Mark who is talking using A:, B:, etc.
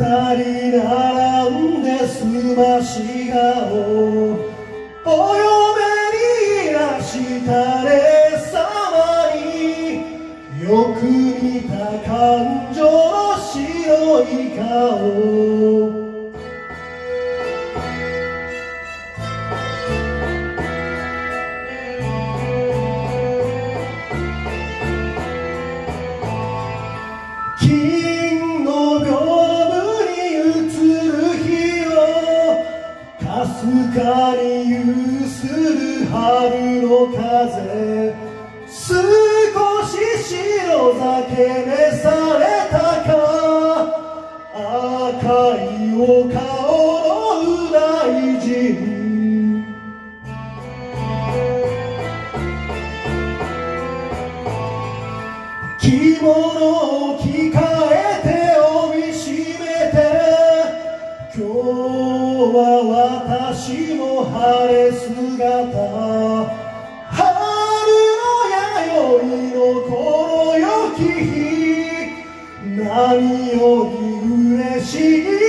A: 人並んです。まし顔。お嫁にいらしたれ様によく似た感情の白い顔。かすかに揺する春の風少し白酒召されたか。赤いお顔の右大臣着物を着替私の晴れ姿。春の弥生の頃よき日。何より嬉しい。